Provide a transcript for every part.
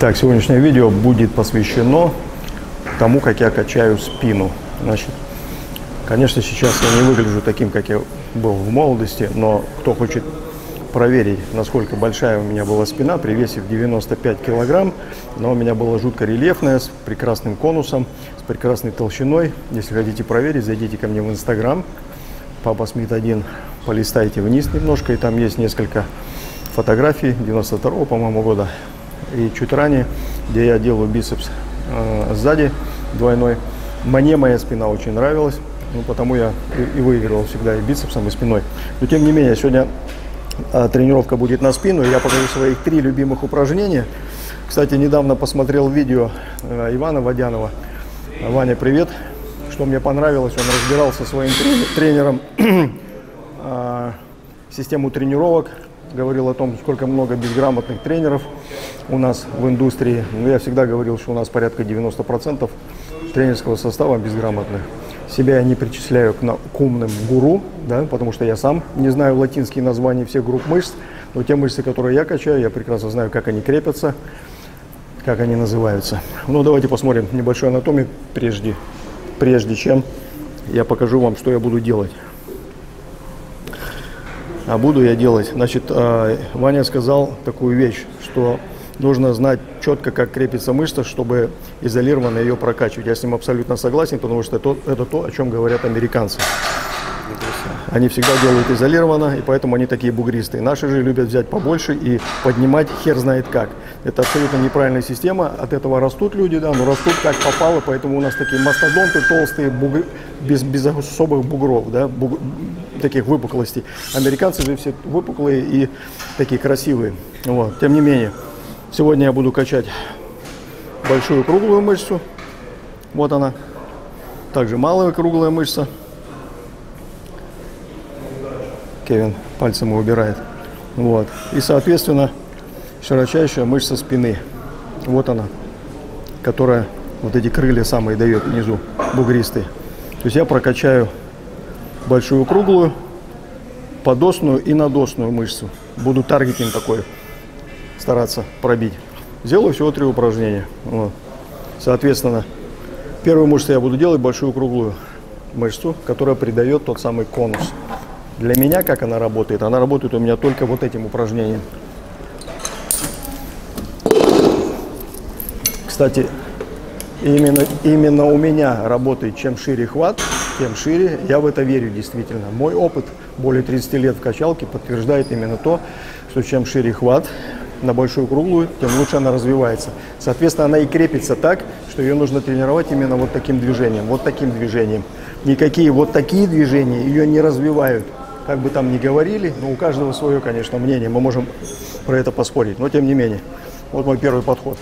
Так, сегодняшнее видео будет посвящено тому, как я качаю спину. Значит, конечно, сейчас я не выгляжу таким, как я был в молодости, но кто хочет проверить, насколько большая у меня была спина при весе в 95 килограмм, но у меня была жутко рельефная, с прекрасным конусом, с прекрасной толщиной. Если хотите проверить, зайдите ко мне в Инстаграм, Папа Смит 1, полистайте вниз немножко, и там есть несколько фотографий 92 по-моему, года и чуть ранее, где я делаю бицепс э, сзади двойной. Мне моя спина очень нравилась, ну, потому я и, и выигрывал всегда и бицепсом, и спиной. Но тем не менее, сегодня э, тренировка будет на спину, и я покажу своих три любимых упражнения. Кстати, недавно посмотрел видео э, Ивана Водянова. Ваня, привет. Что мне понравилось, он разбирал со своим тренером э, систему тренировок говорил о том, сколько много безграмотных тренеров у нас в индустрии. Но я всегда говорил, что у нас порядка 90% тренерского состава безграмотных. Себя я не причисляю к, на, к умным гуру, да, потому что я сам не знаю латинские названия всех групп мышц, но те мышцы, которые я качаю, я прекрасно знаю, как они крепятся, как они называются. Ну, давайте посмотрим небольшую анатомию прежде, прежде чем я покажу вам, что я буду делать. А буду я делать. Значит, а, Ваня сказал такую вещь, что нужно знать четко, как крепится мышца, чтобы изолированно ее прокачивать. Я с ним абсолютно согласен, потому что это, это то, о чем говорят американцы. Они всегда делают изолированно, и поэтому они такие бугристые. Наши же любят взять побольше и поднимать хер знает как. Это абсолютно неправильная система. От этого растут люди, да, но растут как попало, поэтому у нас такие мастодонты толстые, бугры, без, без особых бугров, да, буг, таких выпуклостей. Американцы же все выпуклые и такие красивые. Вот. Тем не менее, сегодня я буду качать большую круглую мышцу. Вот она. Также малая круглая мышца. Кевин пальцем убирает. Вот. И, соответственно, широчайшая мышца спины. Вот она, которая вот эти крылья самые дает внизу, бугристые. То есть я прокачаю большую круглую, подосную и надосную мышцу. Буду таргетинг такой стараться пробить. Сделаю всего три упражнения. Вот. Соответственно, первую мышцу я буду делать большую круглую мышцу, которая придает тот самый конус. Для меня как она работает? Она работает у меня только вот этим упражнением. Кстати, именно, именно у меня работает, чем шире хват, тем шире. Я в это верю действительно. Мой опыт более 30 лет в качалке подтверждает именно то, что чем шире хват на большую круглую, тем лучше она развивается. Соответственно, она и крепится так, что ее нужно тренировать именно вот таким движением, вот таким движением. Никакие вот такие движения ее не развивают как бы там ни говорили, но у каждого свое, конечно, мнение, мы можем про это поспорить, но тем не менее. Вот мой первый подход.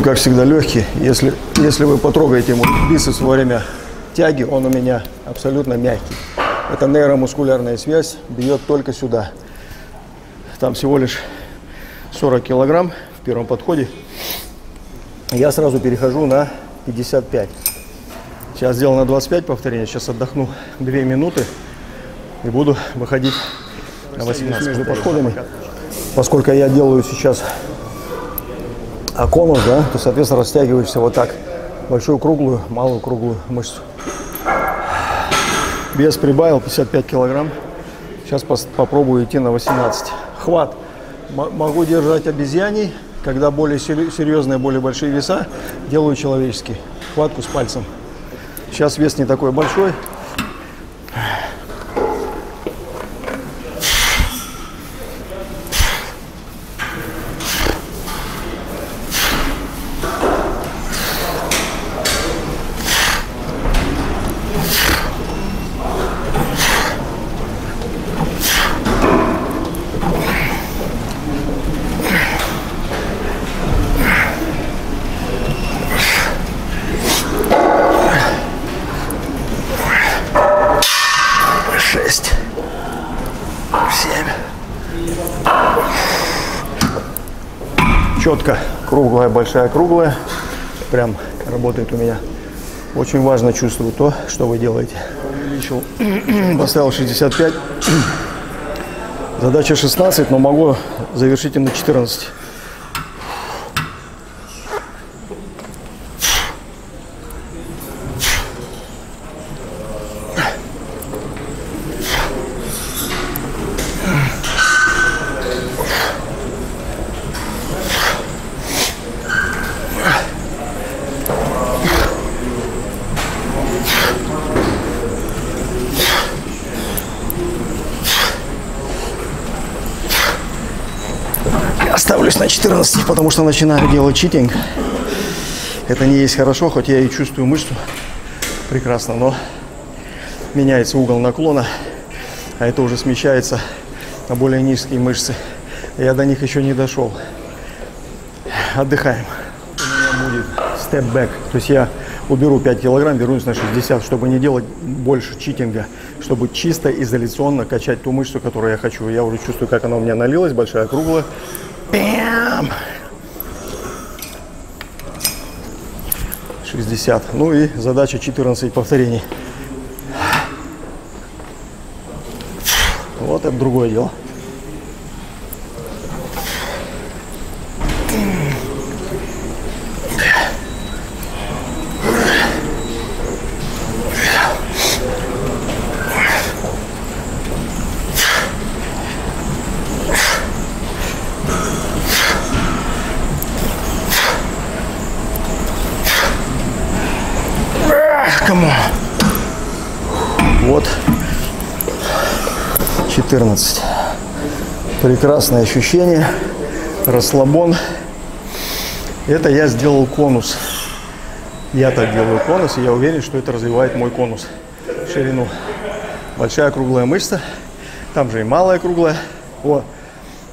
Подход, как всегда, легкий. Если, если вы потрогаете ему бицепс во время тяги, он у меня абсолютно мягкий. Это нейромускулярная связь бьет только сюда. Там всего лишь 40 килограмм в первом подходе. Я сразу перехожу на 55. Сейчас сделал на 25 повторений. Сейчас отдохну 2 минуты и буду выходить на 18 между подходами. Поскольку я делаю сейчас а конус, да, то, соответственно, растягиваешься вот так. Большую круглую, малую круглую мышцу. Вес прибавил 55 килограмм. Сейчас попробую идти на 18. Хват. М могу держать обезьяний. Когда более серьезные, более большие веса, делаю человеческий. Хватку с пальцем. Сейчас вес не такой большой. Четко, круглая, большая, круглая. Прям работает у меня. Очень важно чувствовать то, что вы делаете. Увеличил, поставил 65. Задача 16, но могу завершить и на 14. Оставлюсь на 14, потому что начинаю делать читинг. Это не есть хорошо, хоть я и чувствую мышцу прекрасно, но меняется угол наклона, а это уже смещается на более низкие мышцы. Я до них еще не дошел. Отдыхаем. У меня будет степ-бэк, то есть я уберу 5 килограмм, вернусь на 60, чтобы не делать больше читинга, чтобы чисто изоляционно качать ту мышцу, которую я хочу. Я уже чувствую, как она у меня налилась, большая, круглая. Бам! 60. Ну и задача 14 повторений. Вот это другое дело. Кому? Вот 14. Прекрасное ощущение. Расслабон. Это я сделал конус. Я так делаю конус, и я уверен, что это развивает мой конус. Ширину. Большая круглая мышца. Там же и малая круглая. Вот.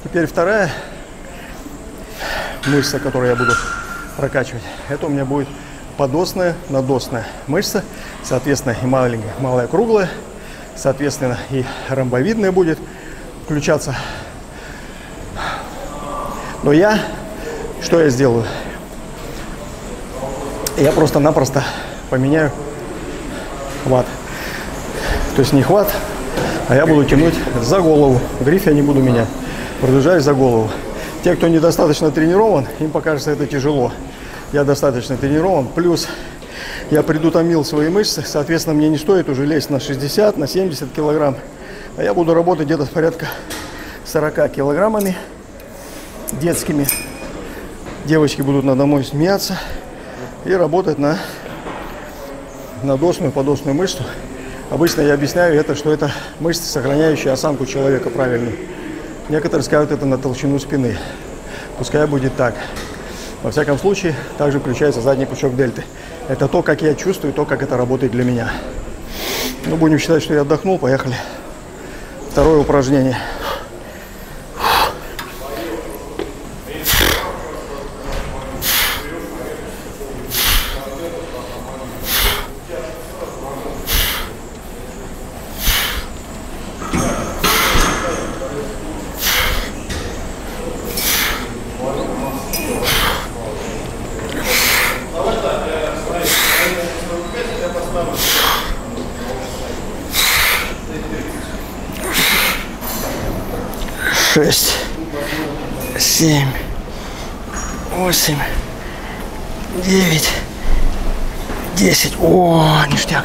Теперь вторая мышца, которую я буду прокачивать. Это у меня будет подосная, надосная мышца. Соответственно, и маленькая, малая круглая. Соответственно, и ромбовидная будет включаться. Но я, что я сделаю? Я просто-напросто поменяю хват. То есть не хват, а я буду тянуть за голову. Гриф я не буду менять. Продолжаю за голову. Те, кто недостаточно тренирован, им покажется это тяжело я достаточно тренирован. Плюс я придутомил свои мышцы, соответственно, мне не стоит уже лезть на 60, на 70 килограмм. А я буду работать где-то порядка 40 килограммами детскими. Девочки будут надо мной смеяться и работать на надосную подосную мышцу. Обычно я объясняю это, что это мышцы, сохраняющие осанку человека правильную. Некоторые скажут это на толщину спины. Пускай будет так. Во всяком случае, также включается задний пучок дельты. Это то, как я чувствую, то, как это работает для меня. Ну, будем считать, что я отдохнул. Поехали. Второе упражнение. Шесть, семь, восемь, девять, десять. О, ништяк.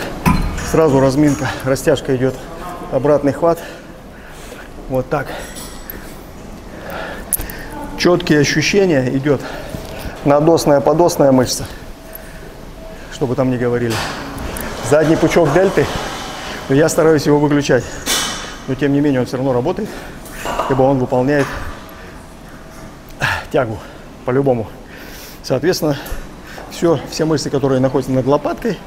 Сразу разминка, растяжка идет, обратный хват. Вот так. Четкие ощущения идет надосная, подосная мышца. Чтобы там не говорили. Задний пучок дельты. Я стараюсь его выключать. Но тем не менее он все равно работает ибо он выполняет тягу по-любому. Соответственно, все, все мышцы, которые находятся над лопаткой,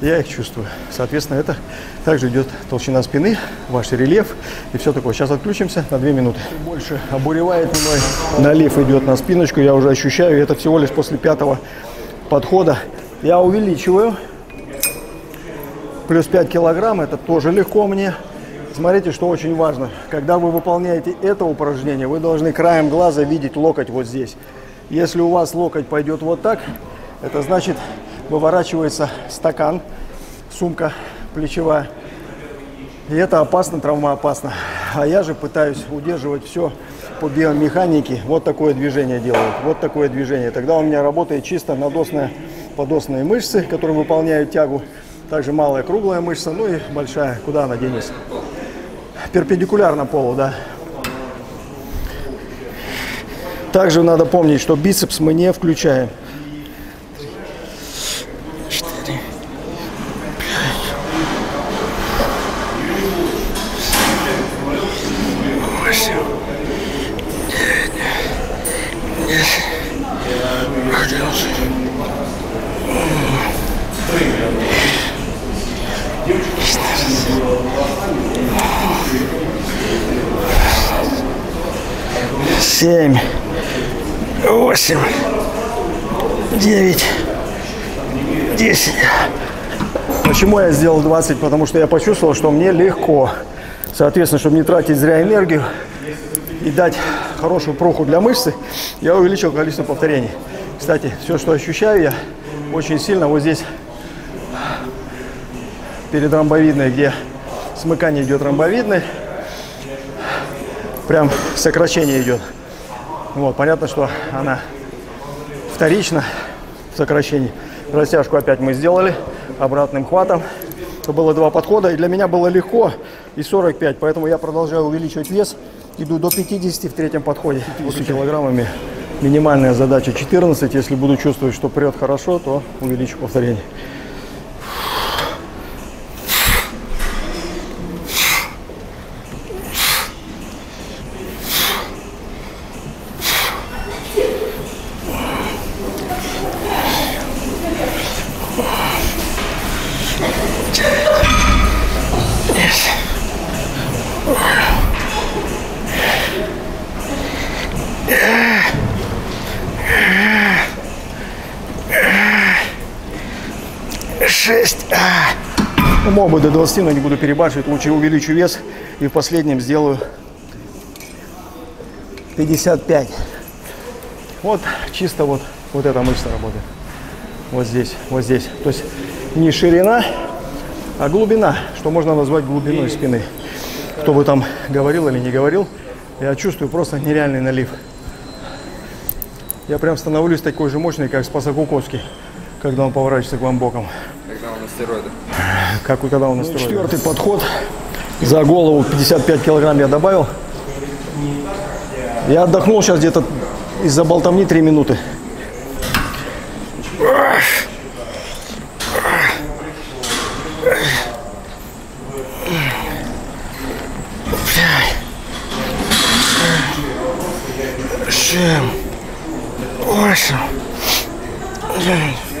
я их чувствую. Соответственно, это также идет толщина спины, ваш рельеф и все такое. Сейчас отключимся на 2 минуты. Больше обуревает мной. Налив идет на спиночку, я уже ощущаю. Это всего лишь после пятого подхода. Я увеличиваю. Плюс 5 килограмм, это тоже легко мне. Смотрите, что очень важно. Когда вы выполняете это упражнение, вы должны краем глаза видеть локоть вот здесь. Если у вас локоть пойдет вот так, это значит выворачивается стакан, сумка плечевая. И это опасно, травмоопасно. А я же пытаюсь удерживать все по биомеханике. Вот такое движение делаю. Вот такое движение. Тогда у меня работает чисто надосная подосные мышцы, которые выполняют тягу. Также малая круглая мышца, ну и большая. Куда она денется? Перпендикулярно полу, да. Также надо помнить, что бицепс мы не включаем. Семь, восемь, девять, десять. Почему я сделал 20? Потому что я почувствовал, что мне легко. Соответственно, чтобы не тратить зря энергию и дать хорошую проху для мышцы, я увеличил количество повторений. Кстати, все, что ощущаю я, очень сильно вот здесь перед ромбовидной, где смыкание идет ромбовидной, прям сокращение идет. Вот, понятно, что она вторично в сокращении. Растяжку опять мы сделали обратным хватом. Было два подхода, и для меня было легко и 45, поэтому я продолжаю увеличивать вес. Иду до 50 в третьем подходе. 50 килограммами минимальная задача 14. Если буду чувствовать, что прет хорошо, то увеличу повторение. 20, но не буду перебарщивать. Лучше увеличу вес и в последнем сделаю 55. Вот чисто вот, вот эта мышца работает. Вот здесь, вот здесь. То есть не ширина, а глубина, что можно назвать глубиной спины. Кто бы там говорил или не говорил, я чувствую просто нереальный налив. Я прям становлюсь такой же мощный, как Спасокуковский, когда он поворачивается к вам боком стероидах. Как когда у нас ну, Четвертый подход. За голову 55 килограмм я добавил. Я отдохнул сейчас где-то из-за болтовни 3 минуты. Семь, восемь, девять.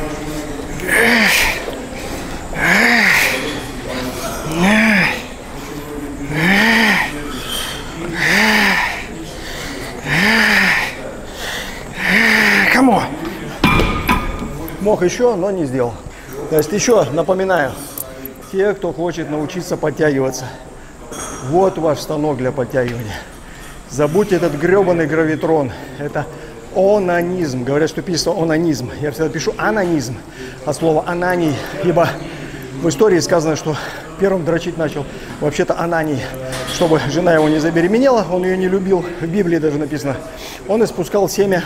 Мог еще, но не сделал. То есть еще напоминаю, те, кто хочет научиться подтягиваться, вот ваш станок для подтягивания. Забудьте этот гребаный гравитрон. Это онанизм. Говорят, что пишется онанизм. Я всегда пишу анонизм от слова ананий, ибо в истории сказано, что первым дрочить начал вообще-то ананий, чтобы жена его не забеременела, он ее не любил, в Библии даже написано. Он испускал семя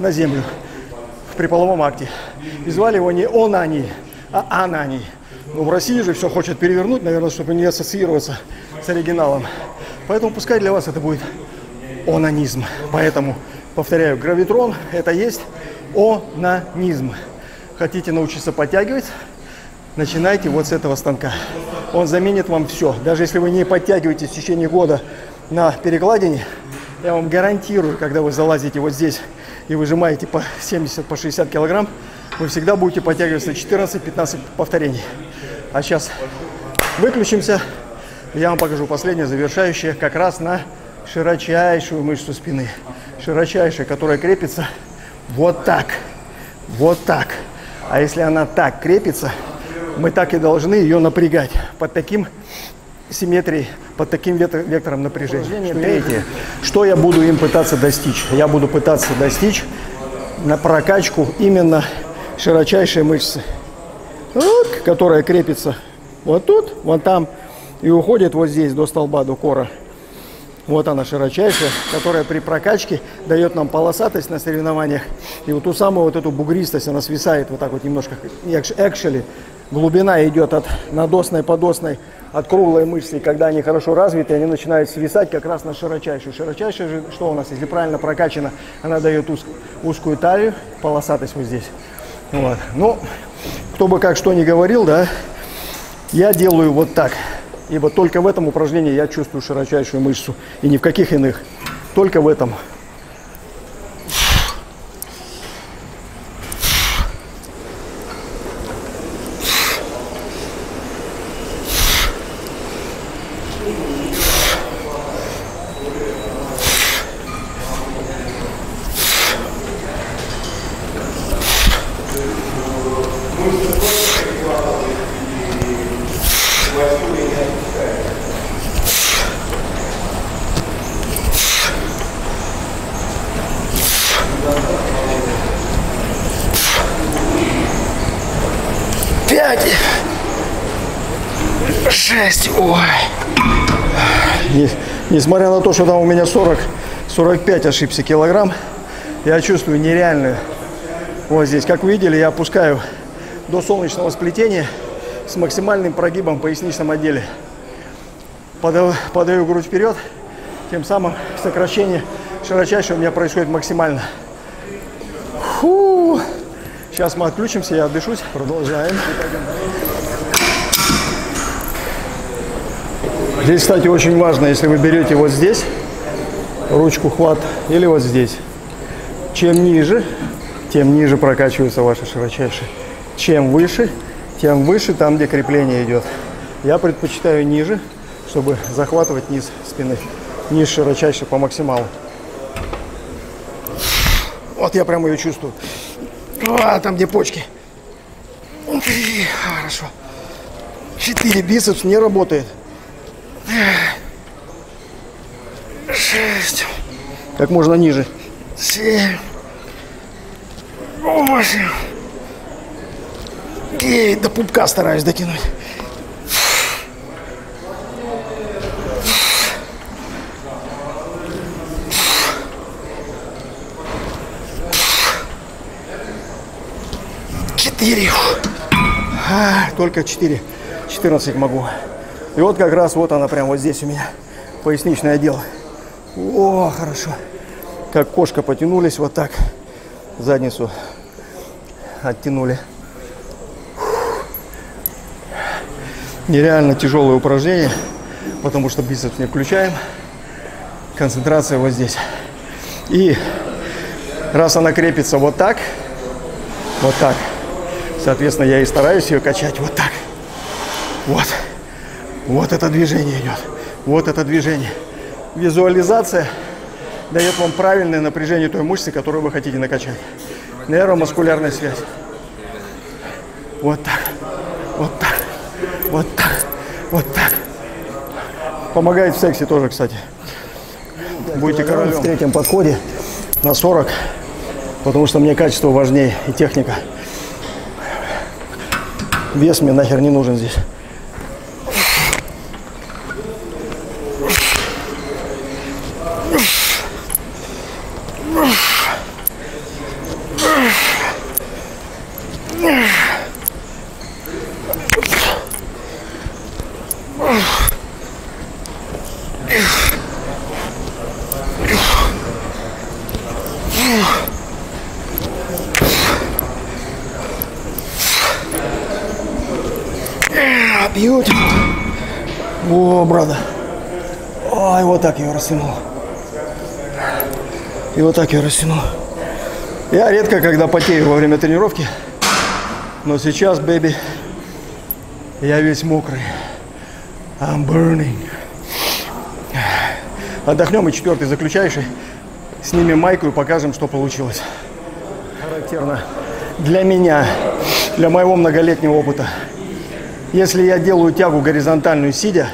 на землю при половом акте. И звали его не Онани, а Анани. Но в России же все хочет перевернуть, наверное, чтобы не ассоциироваться с оригиналом. Поэтому пускай для вас это будет онанизм. Поэтому, повторяю, гравитрон – это есть онанизм. Хотите научиться подтягивать? Начинайте вот с этого станка. Он заменит вам все. Даже если вы не подтягиваетесь в течение года на перекладине, я вам гарантирую, когда вы залазите вот здесь и выжимаете по 70, по 60 килограмм, вы всегда будете подтягиваться 14-15 повторений. А сейчас выключимся. Я вам покажу последнее, завершающее, как раз на широчайшую мышцу спины. Широчайшая, которая крепится вот так. Вот так. А если она так крепится, мы так и должны ее напрягать. Под таким симметрией под таким вектором напряжения. Третье. Что я буду им пытаться достичь? Я буду пытаться достичь на прокачку именно широчайшей мышцы, вот, которая крепится вот тут, вон там и уходит вот здесь до столба, до кора. Вот она широчайшая, которая при прокачке дает нам полосатость на соревнованиях. И вот ту самую вот эту бугристость, она свисает вот так вот немножко. Экшели, глубина идет от надосной, подосной, от круглой мышцы. И когда они хорошо развиты, они начинают свисать как раз на широчайшую. Широчайшая же, что у нас, если правильно прокачана, она дает уз, узкую талию, полосатость вот здесь. Вот. Ну, кто бы как что ни говорил, да, я делаю вот так. Ибо только в этом упражнении я чувствую широчайшую мышцу. И ни в каких иных. Только в этом. Шесть. Ой. Не- несмотря на то, что там у меня 40, 45 ошибся килограмм, я чувствую нереальную. Вот здесь, как вы видели, я опускаю до солнечного сплетения с максимальным прогибом в поясничном отделе. Подаю, подаю грудь вперед, тем самым сокращение широчайшее у меня происходит максимально. Фу. Сейчас мы отключимся, я отдышусь. Продолжаем. Здесь, кстати, очень важно, если вы берете вот здесь ручку хват или вот здесь. Чем ниже, тем ниже прокачивается ваша широчайшая. Чем выше, тем выше там, где крепление идет. Я предпочитаю ниже, чтобы захватывать низ спины. Низ широчайший по максималу. Вот я прямо ее чувствую. А, там где почки. Хорошо. Четыре. Бицепс не работает. Шесть. Как можно ниже. Семь. Восемь. Девять. До пупка стараюсь дотянуть. Четыре. А, только 4. 14 могу. И вот как раз вот она прям вот здесь у меня. Поясничный отдел. О, хорошо. Как кошка потянулись вот так. Задницу оттянули. Нереально тяжелое упражнение, потому что бицепс не включаем. Концентрация вот здесь. И раз она крепится вот так, вот так, соответственно, я и стараюсь ее качать вот так. Вот. Вот это движение идет. Вот это движение. Визуализация дает вам правильное напряжение той мышцы, которую вы хотите накачать. Нейромаскулярная связь. Вот так. Вот так. Вот так. Вот так. Помогает в сексе тоже, кстати. Будете королем. В третьем подходе на 40, потому что мне качество важнее и техника. Вес мне нахер не нужен здесь. Beautiful. О, брата. Ой, вот так я ее растянул. И вот так я растянул. Я редко, когда потею во время тренировки, но сейчас, бэби, я весь мокрый. I'm burning. Отдохнем и четвертый, заключающий. Снимем майку и покажем, что получилось. Характерно для меня, для моего многолетнего опыта. Если я делаю тягу горизонтальную сидя,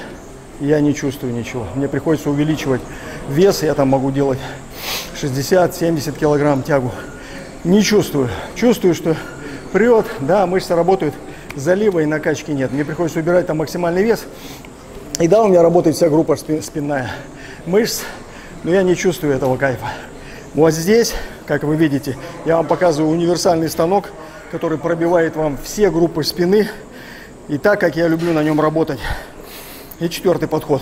я не чувствую ничего. Мне приходится увеличивать вес, я там могу делать 60-70 килограмм тягу. Не чувствую. Чувствую, что прет, да, мышцы работают, залива и накачки нет. Мне приходится убирать там максимальный вес. И да, у меня работает вся группа спи- спинная мышц, но я не чувствую этого кайфа. Вот здесь, как вы видите, я вам показываю универсальный станок, который пробивает вам все группы спины. И так, как я люблю на нем работать. И четвертый подход.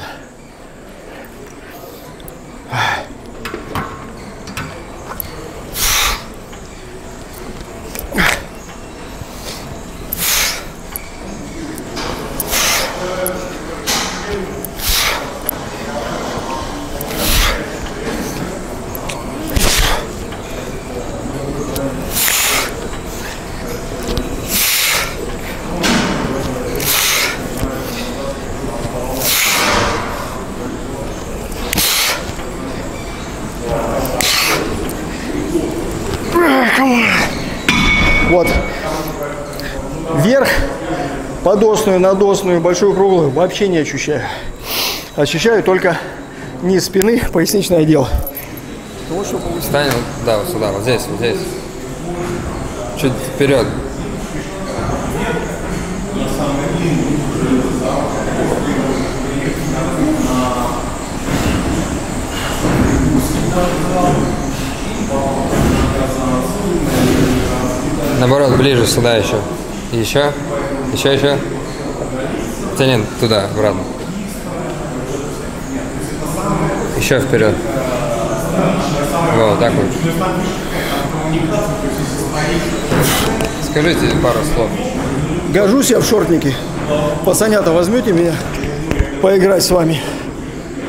Вот. Вверх, подосную, надосную, большую круглую вообще не ощущаю. Ощущаю только низ спины, поясничный отдел. Встань да, вот сюда, вот здесь, вот здесь. Чуть вперед. Наоборот, ближе сюда еще. Еще. Еще, еще. Тяни туда, обратно. Еще вперед. Вот, так вот. Скажите пару слов. Гожусь я в шортнике. Пацанята, возьмете меня поиграть с вами?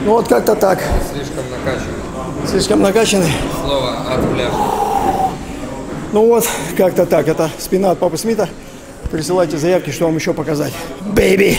Ну вот как-то так. Слишком накачанный. Слишком накачанный. Слово от пляжа. Ну вот, как-то так. Это спина от Папы Смита. Присылайте заявки, что вам еще показать. Бэйби!